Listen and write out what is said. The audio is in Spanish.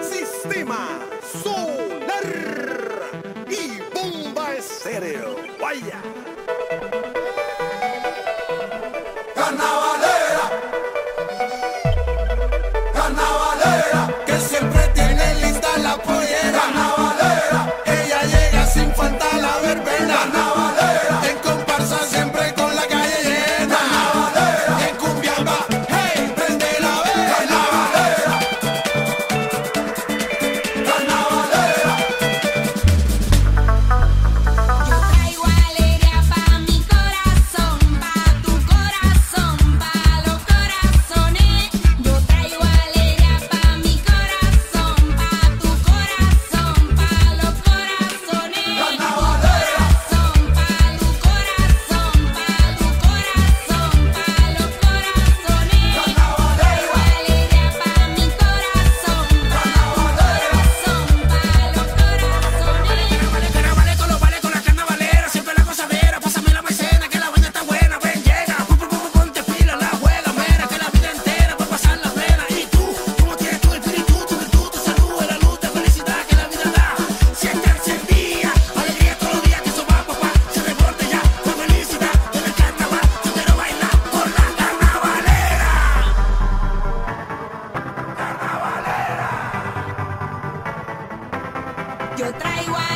Sistema Solar y Bomba Estéreo. Vaya. Yo traigo a